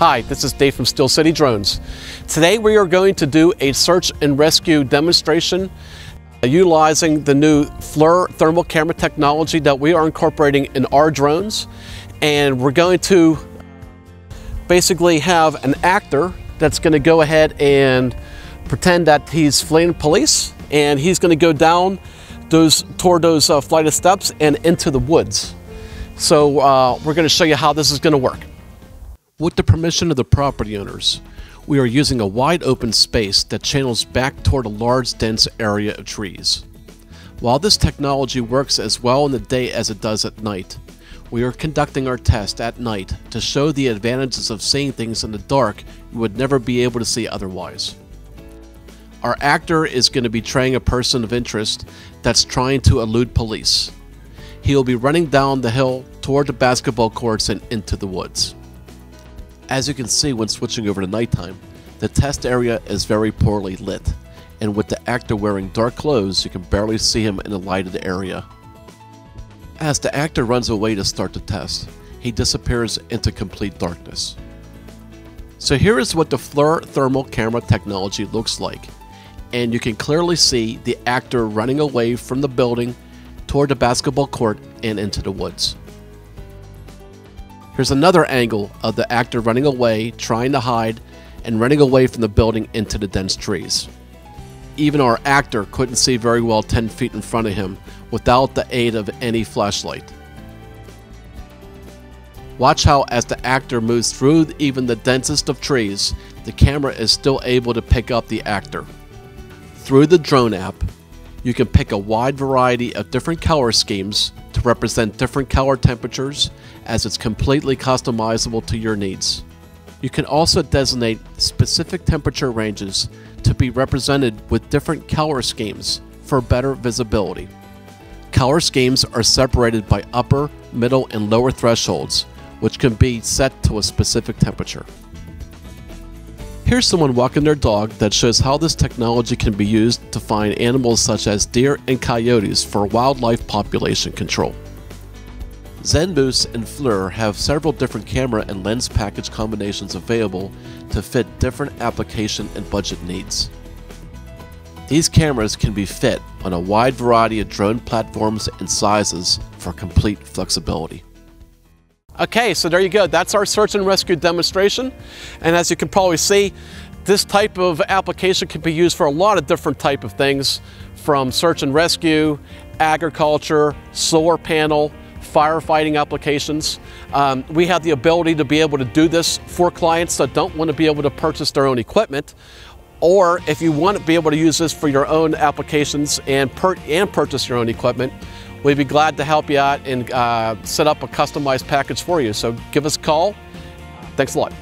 Hi, this is Dave from Steel City Drones. Today we are going to do a search and rescue demonstration uh, utilizing the new FLIR thermal camera technology that we are incorporating in our drones. And we're going to basically have an actor that's going to go ahead and pretend that he's fleeing police and he's going to go down those toward those uh, flight of steps and into the woods. So uh, we're going to show you how this is going to work. With the permission of the property owners, we are using a wide open space that channels back toward a large dense area of trees. While this technology works as well in the day as it does at night, we are conducting our test at night to show the advantages of seeing things in the dark you would never be able to see otherwise. Our actor is going to be traying a person of interest that's trying to elude police. He will be running down the hill toward the basketball courts and into the woods. As you can see when switching over to nighttime, the test area is very poorly lit, and with the actor wearing dark clothes, you can barely see him in the lighted area. As the actor runs away to start the test, he disappears into complete darkness. So here is what the FLIR thermal camera technology looks like and you can clearly see the actor running away from the building toward the basketball court and into the woods. Here's another angle of the actor running away, trying to hide, and running away from the building into the dense trees. Even our actor couldn't see very well 10 feet in front of him without the aid of any flashlight. Watch how as the actor moves through even the densest of trees, the camera is still able to pick up the actor. Through the drone app, you can pick a wide variety of different color schemes to represent different color temperatures as it's completely customizable to your needs. You can also designate specific temperature ranges to be represented with different color schemes for better visibility. Color schemes are separated by upper, middle, and lower thresholds, which can be set to a specific temperature. Here's someone walking their dog that shows how this technology can be used to find animals such as deer and coyotes for wildlife population control. Zenmuse and FLIR have several different camera and lens package combinations available to fit different application and budget needs. These cameras can be fit on a wide variety of drone platforms and sizes for complete flexibility. Okay, so there you go. That's our search and rescue demonstration. And as you can probably see, this type of application can be used for a lot of different type of things from search and rescue, agriculture, solar panel, firefighting applications. Um, we have the ability to be able to do this for clients that don't want to be able to purchase their own equipment or if you want to be able to use this for your own applications and, and purchase your own equipment, We'd be glad to help you out and uh, set up a customized package for you. So give us a call. Thanks a lot.